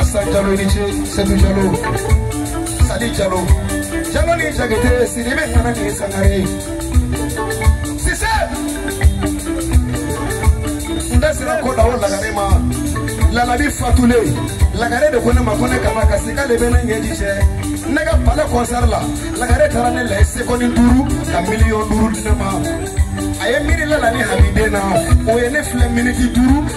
Asa Jalo ni ce Sadu Jalo Sadi Jalo Jalo ni jagete siribe kana ni sangare Sise Nda sira ko dawo lagare ma Lalabi fatule lagare de ko ne ma ko ne kama ka sika le bɛ ne ɲɛ ji cɛ ne ka palais concert la lagare taara ne la sekondi duuru ka miliyɔn duuru di ne ma a ye miiri la la ni hamiden na o ye ne filɛ miniti duuru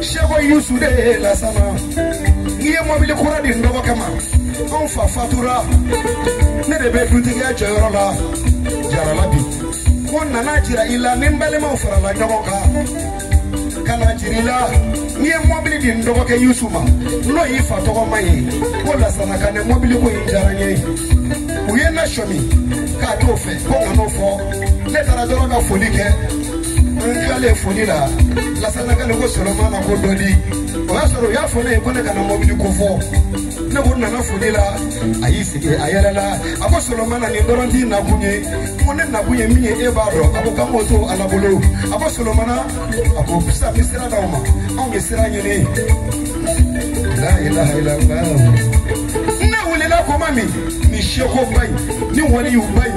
seko yusu de ye lasana n'i ye mɔbili kura di nɔgɔ kama anw fa fatura ne de bɛ dutigiya jɔyɔrɔ la jarala bi ko nana jira i la ni n balimaw farala ɲɔgɔn kan ka na jiri la n'i ye mɔbili di n dɔgɔkɛ yusu ma n'o y'i fa tɔgɔma ye ko lasana ka ne mɔbili ko in diyara n ye u ye na sɔmi k'a t'o fɛ ko kan'o fɔ ne taara dɔrɔn ka foli kɛ k'ale foni la lasana k'ale ko sɔrɔ ma na ko dɔ di o y'a sɔrɔ u y'a fɔ ne ye ko ne kana mɔbili ko fɔ ne ko nana foli la a y'i sigi a yɛrɛ la a ko sɔrɔ ma na nin dɔrɔn t'i nakun ye ko ne nakun ye min ye e b'a dɔn a ko k'an k'o to ala bolo a ko sɔrɔ mana a ko sisan bɛ sira d'aw ma anw bɛ sira ɲini la ilaha illallah ne wulila koma min nin seko ba in ni waleyu ba in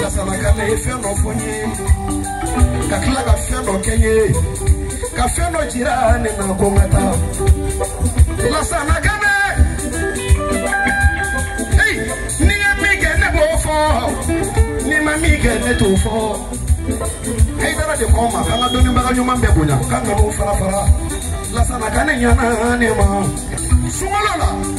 lasalakana ye fɛn dɔ fɔ n ye ka tila ka fɛn dɔ kɛ n ye ka fɛn dɔ jira ne na ko n ka taa lasalakana ei n'i ye min kɛ ne b'o fɔ n'i ma min kɛ ne t'o fɔ Aidara de kɔn ma k'an ka dɔnnibaga ɲuman bɛɛ bonya k'an ka n'o fara fara lasanakana ɲana ne ma sunkalo la